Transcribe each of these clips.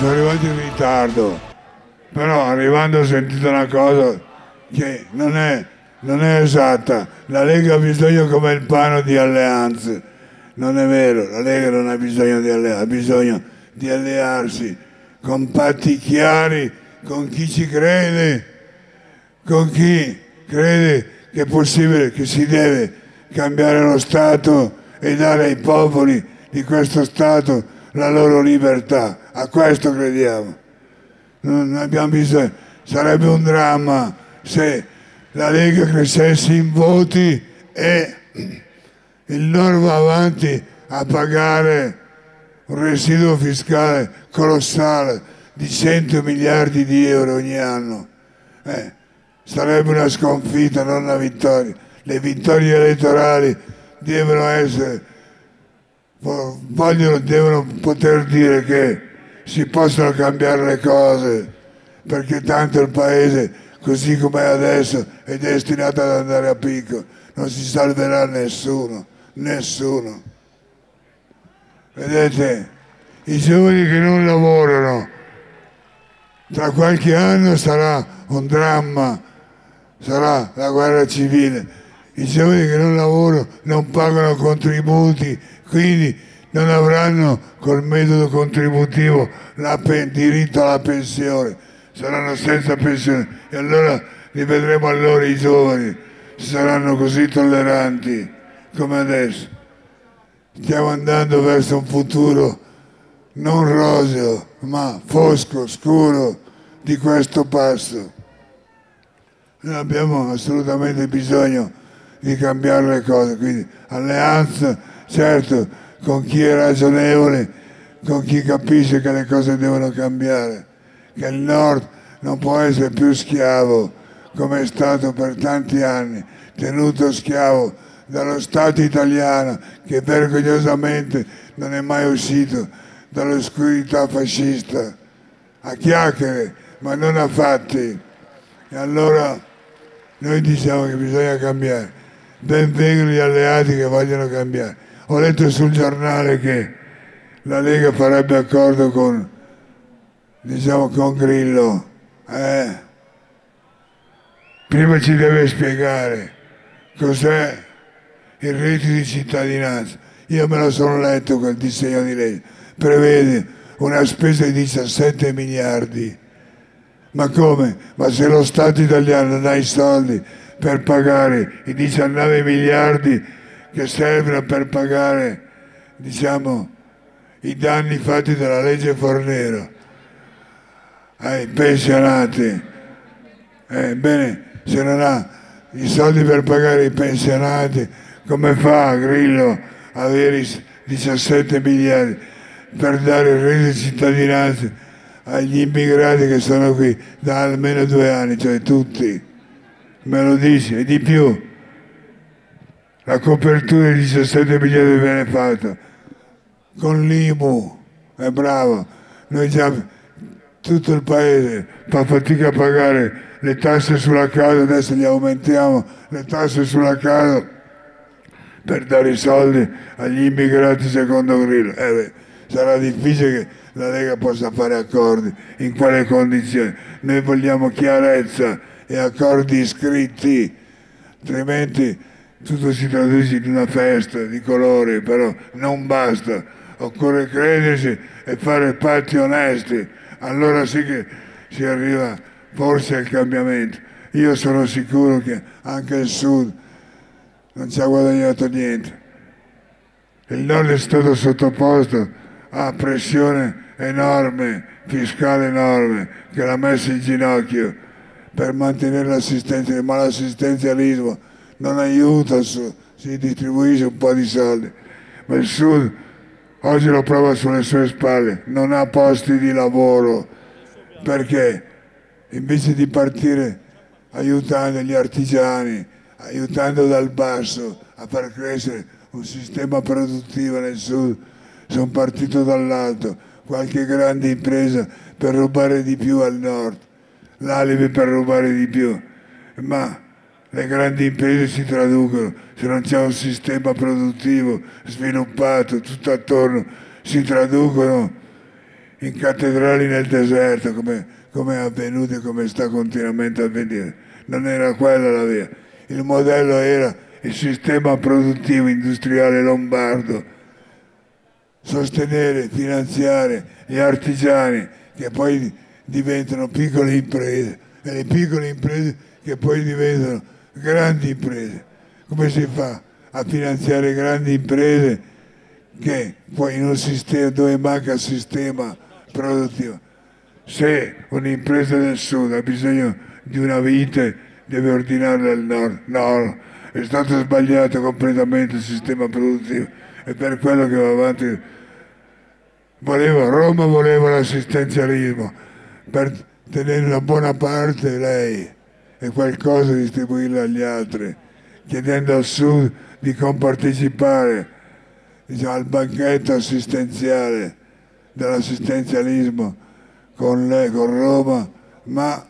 sono arrivati in ritardo, però arrivando ho sentito una cosa che non è, non è esatta. La Lega ha bisogno come il pano di alleanze. Non è vero, la Lega non ha bisogno di alleanze, ha bisogno di allearsi con patti chiari con chi ci crede, con chi crede che è possibile, che si deve cambiare lo Stato e dare ai popoli di questo Stato la loro libertà. A questo crediamo. Non abbiamo bisogno. Sarebbe un dramma se la Lega crescesse in voti e il Nord va avanti a pagare un residuo fiscale colossale di 100 miliardi di euro ogni anno. Eh, sarebbe una sconfitta, non una vittoria. Le vittorie elettorali devono essere, vogliono, devono poter dire che si possono cambiare le cose, perché tanto il paese, così come è adesso, è destinato ad andare a picco. Non si salverà nessuno, nessuno. Vedete, i giovani che non lavorano, tra qualche anno sarà un dramma, sarà la guerra civile. I giovani che non lavorano non pagano contributi, quindi non avranno col metodo contributivo il diritto alla pensione, saranno senza pensione e allora li vedremo allora i giovani, saranno così tolleranti come adesso stiamo andando verso un futuro non roseo, ma fosco, scuro di questo passo. Noi abbiamo assolutamente bisogno di cambiare le cose, quindi alleanza, certo, con chi è ragionevole, con chi capisce che le cose devono cambiare, che il Nord non può essere più schiavo come è stato per tanti anni, tenuto schiavo dallo Stato italiano che vergognosamente non è mai uscito dall'oscurità fascista, a chiacchiere ma non a fatti. E allora noi diciamo che bisogna cambiare. Ben vengano gli alleati che vogliono cambiare. Ho letto sul giornale che la Lega farebbe accordo con, diciamo, con Grillo. Eh? Prima ci deve spiegare cos'è il reddito di cittadinanza. Io me lo sono letto quel disegno di legge, prevede una spesa di 17 miliardi. Ma come? Ma se lo Stato italiano non ha i soldi per pagare i 19 miliardi che servono per pagare, diciamo, i danni fatti dalla legge Fornero ai pensionati, eh, bene, se non ha i soldi per pagare i pensionati, come fa Grillo a avere 17 miliardi per dare il reddito di cittadinanza agli immigrati che sono qui da almeno due anni, cioè tutti? Me lo dici, e di più. La copertura di 17 miliardi viene fatta con l'IMU, è bravo. Noi già, tutto il paese fa fatica a pagare le tasse sulla casa, adesso gli aumentiamo le tasse sulla casa per dare i soldi agli immigrati secondo Grillo. Eh sarà difficile che la Lega possa fare accordi in quale condizioni. Noi vogliamo chiarezza e accordi scritti, altrimenti tutto si traduce in una festa di colori, però non basta, occorre credersi e fare patti onesti, allora sì che si arriva forse al cambiamento. Io sono sicuro che anche il Sud non ci ha guadagnato niente. Il nord è stato sottoposto a pressione enorme, fiscale enorme, che l'ha messo in ginocchio per mantenere l'assistenza, ma l'assistenzialismo non aiuta, si distribuisce un po' di soldi, ma il sud oggi lo prova sulle sue spalle, non ha posti di lavoro, perché? Invece di partire aiutando gli artigiani, aiutando dal basso a far crescere un sistema produttivo nel sud, sono partito dall'alto, qualche grande impresa per rubare di più al nord, l'alibi per rubare di più, ma le grandi imprese si traducono, se non c'è un sistema produttivo sviluppato tutto attorno, si traducono in cattedrali nel deserto come, come è avvenuto e come sta continuamente a avvenire. Non era quella la via. Il modello era il sistema produttivo industriale lombardo, sostenere, finanziare gli artigiani che poi diventano piccole imprese e le piccole imprese che poi diventano grandi imprese. Come si fa a finanziare grandi imprese che poi in un sistema dove manca il sistema produttivo? Se un'impresa del sud ha bisogno di una vite deve ordinarla al nord. No, è stato sbagliato completamente il sistema produttivo. È per quello che va avanti. Voleva, Roma voleva l'assistenzialismo per tenere una buona parte lei e qualcosa distribuirla agli altri, chiedendo al sud di compartecipare diciamo, al banchetto assistenziale dell'assistenzialismo con, lei, con Roma, ma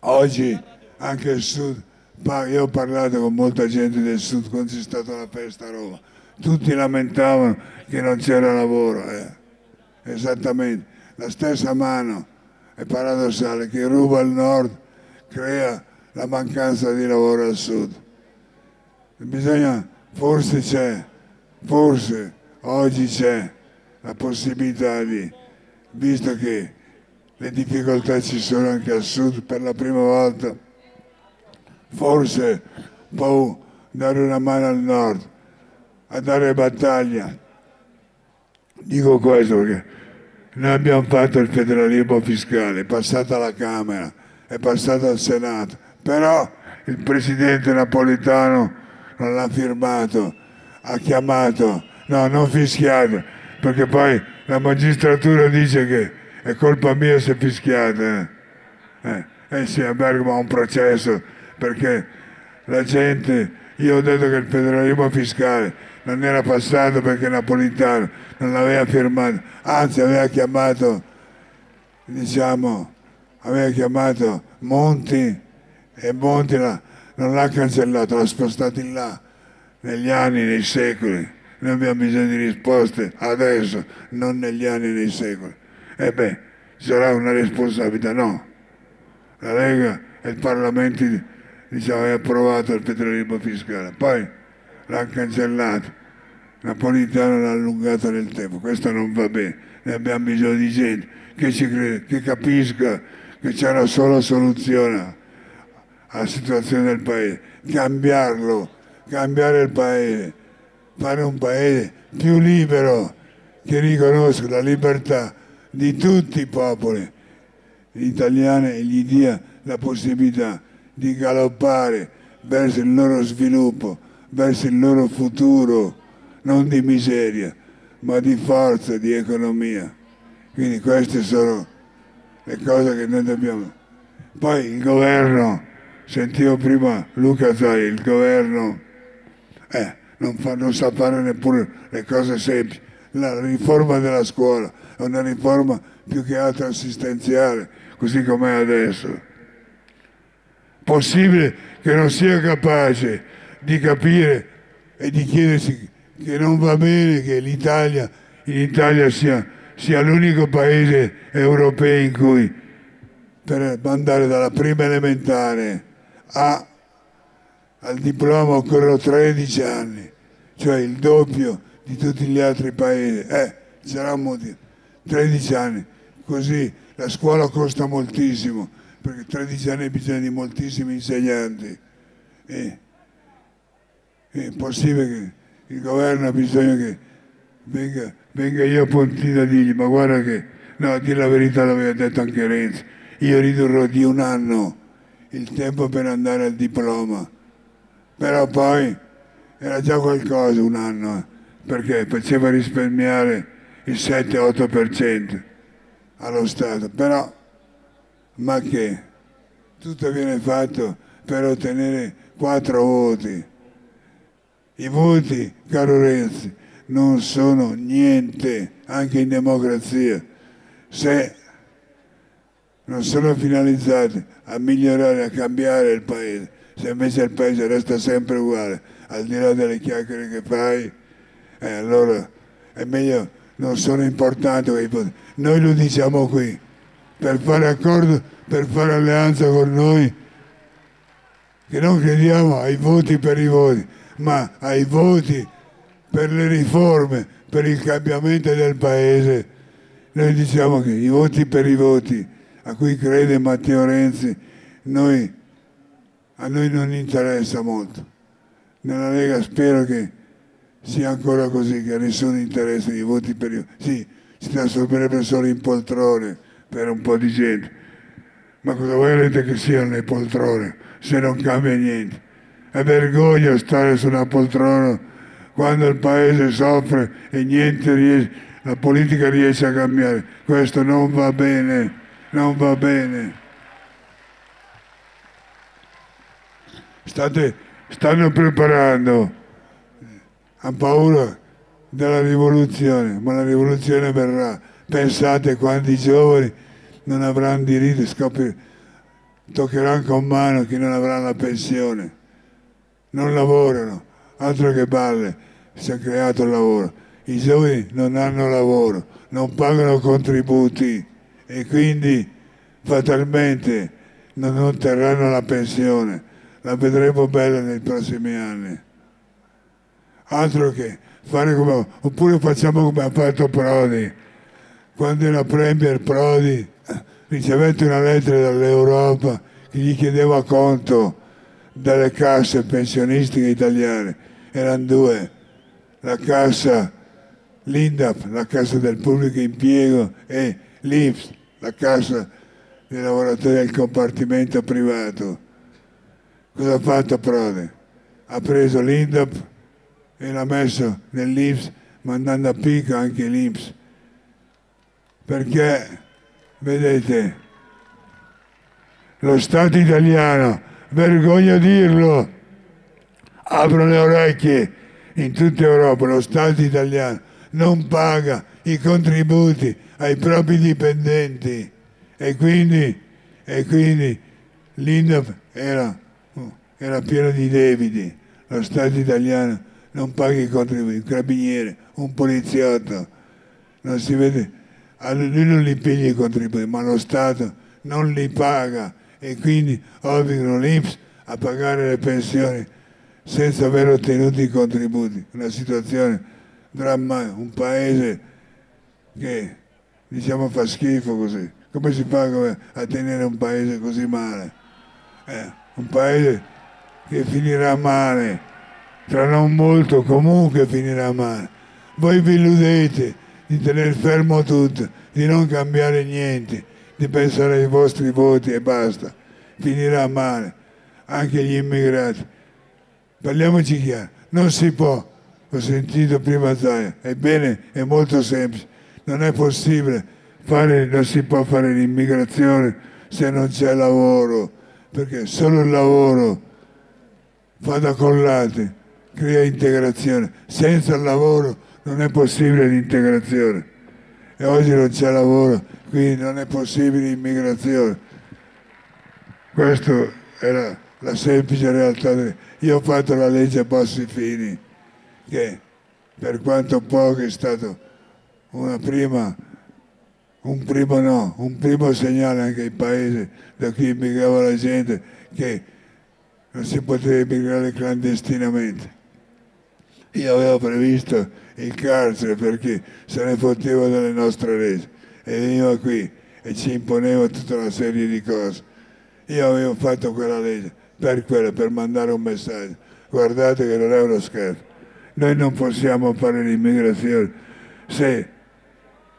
oggi anche il sud, io ho parlato con molta gente del sud quando c'è stata la festa a Roma, tutti lamentavano che non c'era lavoro, eh. esattamente, la stessa mano, è paradossale, che ruba al nord crea la mancanza di lavoro al sud. Bisogna, forse c'è, forse oggi c'è la possibilità di, visto che le difficoltà ci sono anche al sud per la prima volta, forse può dare una mano al nord a dare battaglia. Dico questo perché noi abbiamo fatto il federalismo fiscale, è passato alla Camera, è passato al Senato, però il presidente napolitano non l'ha firmato, ha chiamato, no, non fischiate, perché poi la magistratura dice che è colpa mia se fischiate. Eh, eh sì, a Bergamo ha un processo perché la gente, io ho detto che il federalismo fiscale non era passato perché Napolitano non l'aveva firmato, anzi aveva chiamato, diciamo, aveva chiamato Monti e Monti la, non l'ha cancellato, l'ha spostato in là negli anni, nei secoli. Noi abbiamo bisogno di risposte adesso, non negli anni, nei secoli. E beh, sarà una responsabilità, no. La Lega e il Parlamento diciamo, aveva approvato il federalismo fiscale, poi l'hanno cancellato. Napolitano l'ha allungato nel tempo, questo non va bene, ne abbiamo bisogno di gente che ci crede, che capisca che c'è una sola soluzione alla situazione del paese, cambiarlo, cambiare il paese, fare un paese più libero che riconosca la libertà di tutti i popoli. Italiani e gli dia la possibilità di galoppare verso il loro sviluppo, verso il loro futuro, non di miseria, ma di forza, di economia. Quindi queste sono le cose che noi dobbiamo. Poi il governo, sentivo prima Luca Zai, il governo eh, non, fa, non sa fare neppure le cose semplici. La riforma della scuola è una riforma più che altro assistenziale, così com'è adesso. Possibile che non sia capace di capire e di chiedersi che non va bene che l'Italia, sia, sia l'unico paese europeo in cui per andare dalla prima elementare a, al diploma occorrono 13 anni, cioè il doppio di tutti gli altri paesi. Eh, sarà un motivo. 13 anni, così la scuola costa moltissimo, perché 13 anni bisogna di moltissimi insegnanti. Eh, è possibile che il governo ha bisogno che venga, venga io a Pontino a dirgli, ma guarda che, no, a dire la verità l'aveva detto anche Renzi, io ridurrò di un anno il tempo per andare al diploma, però poi era già qualcosa un anno, eh, perché faceva risparmiare il 7-8% allo Stato, però, ma che? Tutto viene fatto per ottenere quattro voti i voti, caro Renzi, non sono niente, anche in democrazia, se non sono finalizzati a migliorare, a cambiare il paese. Se invece il paese resta sempre uguale, al di là delle chiacchiere che fai, eh, allora è meglio non sono importanti quei voti. Noi lo diciamo qui, per fare accordo, per fare alleanza con noi, che non crediamo ai voti per i voti, ma ai voti per le riforme, per il cambiamento del Paese. Noi diciamo che i voti per i voti a cui crede Matteo Renzi, noi, a noi non interessa molto. Nella Lega spero che sia ancora così, che a nessuno interessa i voti per i voti. Sì, si trasformerebbe solo in poltrone per un po' di gente. Ma cosa volete che siano le poltrone se non cambia niente? È vergogna stare su una poltrona quando il paese soffre e niente riesce, la politica riesce a cambiare. Questo non va bene, non va bene. State, stanno preparando, hanno paura della rivoluzione, ma la rivoluzione verrà. Pensate quanti giovani non avranno diritto, scopri, toccheranno con mano chi non avrà la pensione, non lavorano, altro che balle, si è creato lavoro. I giovani non hanno lavoro, non pagano contributi e quindi fatalmente non otterranno la pensione. La vedremo bella nei prossimi anni. Altro che fare come... oppure facciamo come ha fatto Prodi. Quando era Premier Prodi ricevette una lettera dall'Europa che gli chiedeva conto delle casse pensionistiche italiane. Erano due, la cassa l'INDAP, la cassa del pubblico impiego e l'IPS, la cassa dei lavoratori del compartimento privato. Cosa ha fatto Prodi? Ha preso l'INDAP e l'ha messo nell'IPS mandando a picco anche l'IPS. Perché, vedete, lo Stato italiano, vergogna dirlo, apro le orecchie in tutta Europa, lo Stato italiano non paga i contributi ai propri dipendenti. E quindi, e quindi l'INDAP era, era pieno di debiti, lo Stato italiano non paga i contributi, un carabiniere, un poliziotto, non si vede, lui non li piglia i contributi, ma lo Stato non li paga e quindi obbligano l'Inps a pagare le pensioni senza aver ottenuto i contributi. Una situazione drammatica, un paese che diciamo fa schifo così. Come si fa a tenere un paese così male? Eh, un paese che finirà male tra non molto comunque finirà male. Voi vi illudete di tenere fermo tutto, di non cambiare niente, di pensare ai vostri voti e basta. Finirà male. Anche gli immigrati. Parliamoci chiaro, non si può, ho sentito prima Zaia, ebbene è molto semplice, non è possibile fare, non si può fare l'immigrazione se non c'è lavoro, perché solo il lavoro fa da collate crea integrazione. Senza il lavoro non è possibile l'integrazione. E oggi non c'è lavoro, quindi non è possibile l'immigrazione. Questa era la semplice realtà. Io ho fatto la legge Bossi Fini, che per quanto poco è stato prima, un primo no, un primo segnale anche ai paesi da cui immigrava la gente che non si poteva immigrare clandestinamente. Io avevo previsto il carcere perché se ne fotteva delle nostre leggi e veniva qui e ci imponeva tutta una serie di cose. Io avevo fatto quella legge per quello, per mandare un messaggio. Guardate che non è uno scherzo. Noi non possiamo fare l'immigrazione se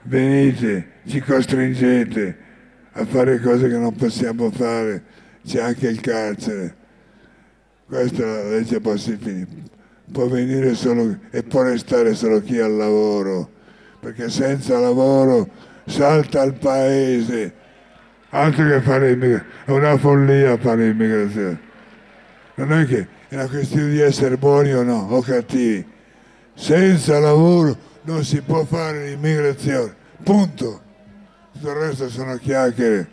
venite, ci costringete a fare cose che non possiamo fare. C'è anche il carcere. Questa è la legge possibile può venire solo e può restare solo chi ha lavoro, perché senza lavoro salta il paese. Altro che fare immigrazione, è una follia fare immigrazione. Non è che è una questione di essere buoni o no, o cattivi. Senza lavoro non si può fare l'immigrazione, punto. Tutto il resto sono chiacchiere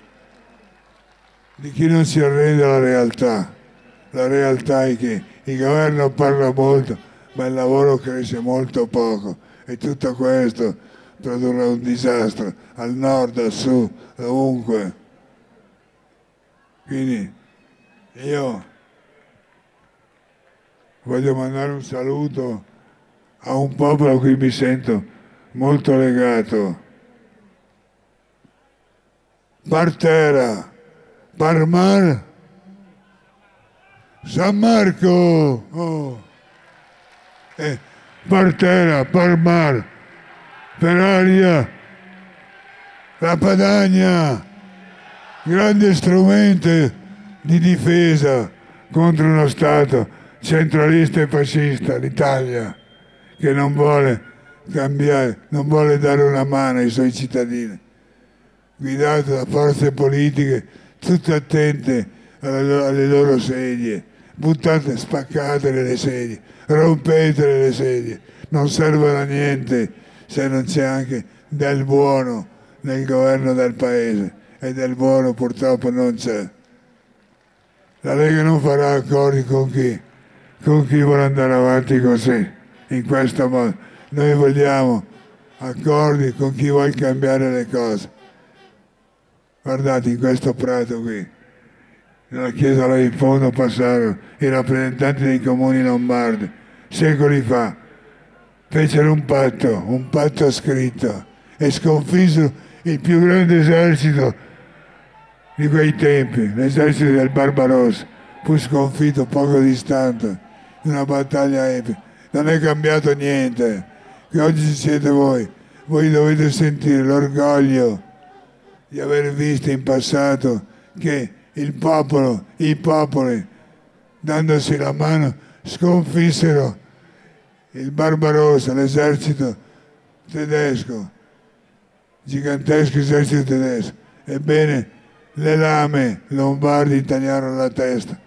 di chi non si arrende alla realtà. La realtà è che il governo parla molto, ma il lavoro cresce molto poco e tutto questo produrrà un disastro al nord, al sud, ovunque. Quindi io voglio mandare un saluto a un popolo a cui mi sento molto legato. Partera, Parmar, San Marco, oh. eh, Partera, Parmar, Peraria, la Padagna, grande strumento di difesa contro uno Stato centralista e fascista, l'Italia, che non vuole cambiare, non vuole dare una mano ai suoi cittadini, guidato da forze politiche tutte attente alle loro sedie, buttate, spaccatele le sedie, rompetele le sedie, non servono a niente se non c'è anche del buono nel governo del paese e del buono purtroppo non c'è. La Lega non farà accordi con chi? Con chi vuole andare avanti così, in questo modo. Noi vogliamo accordi con chi vuole cambiare le cose. Guardate in questo prato qui, nella chiesa là in fondo passarono i rappresentanti dei comuni lombardi, secoli fa, fecero un patto, un patto scritto e sconfissero il più grande esercito di quei tempi, l'esercito del Barbarossa, fu sconfitto poco distante in una battaglia epica. Non è cambiato niente, che oggi siete voi, voi dovete sentire l'orgoglio di aver visto in passato che il popolo, i popoli, dandosi la mano, sconfissero il Barbarossa, l'esercito tedesco, gigantesco esercito tedesco. Ebbene, le lame lombardi tagliarono la testa,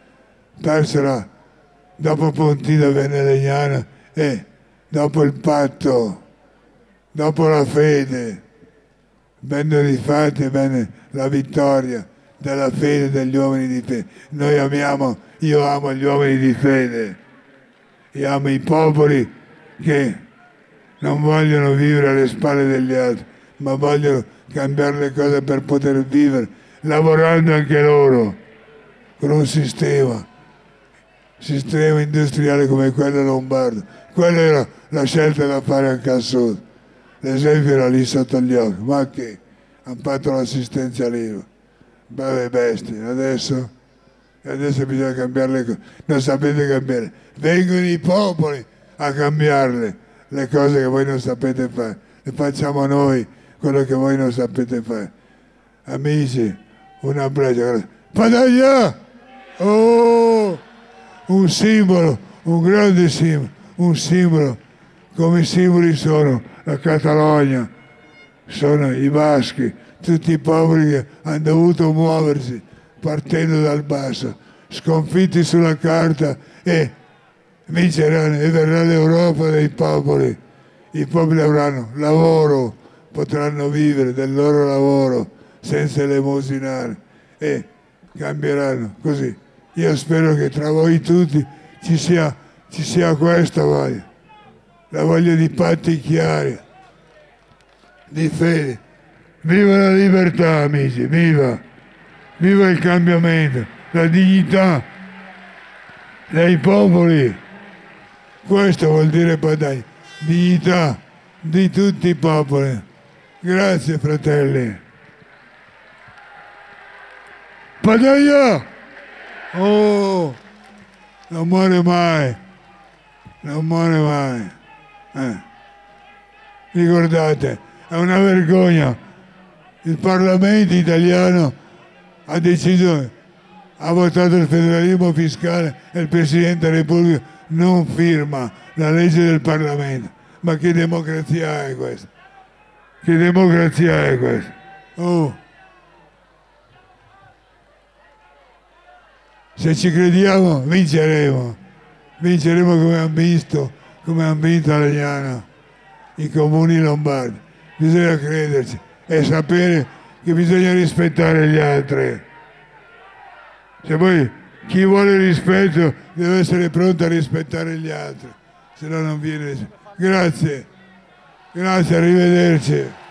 persero dopo Pontina venne Legnano e dopo il patto, dopo la fede, vennero i fatti e venne la vittoria della fede degli uomini di fede. Noi amiamo, io amo gli uomini di fede, io amo i popoli che non vogliono vivere alle spalle degli altri, ma vogliono cambiare le cose per poter vivere, lavorando anche loro con un sistema, sistema industriale come quello lombardo. Quella era la scelta da fare anche al sud. L'esempio era lì sotto gli occhi, ma che hanno fatto l'assistenzialismo brave bestie, adesso, adesso bisogna cambiare le cose, non sapete cambiare, vengono i popoli a cambiarle le cose che voi non sapete fare, le facciamo noi quello che voi non sapete fare. Amici, un abbraccio, Padaglia! Oh! Un simbolo, un grande simbolo, un simbolo, come i simboli sono la Catalogna, sono i baschi, tutti i poveri che hanno dovuto muoversi partendo dal basso, sconfitti sulla carta e vinceranno e verrà l'Europa dei popoli. I popoli avranno lavoro, potranno vivere del loro lavoro senza elemosinare e cambieranno così. Io spero che tra voi tutti ci sia, ci sia questa voglia, la voglia di patti chiari, di fede, Viva la libertà, amici, viva! Viva il cambiamento, la dignità dei popoli. Questo vuol dire Padaglia, dignità di tutti i popoli. Grazie fratelli. Padaglia! Oh, non muore mai, non muore mai. Eh. Ricordate, è una vergogna il Parlamento italiano ha deciso, ha votato il federalismo fiscale e il Presidente della Repubblica non firma la legge del Parlamento. Ma che democrazia è questa? Che democrazia è questa? Oh. Se ci crediamo vinceremo, vinceremo come hanno visto, come hanno vinto a Legnano i comuni lombardi. Bisogna crederci e sapere che bisogna rispettare gli altri. Se poi chi vuole rispetto deve essere pronto a rispettare gli altri, se no non viene. Grazie. Grazie, arrivederci.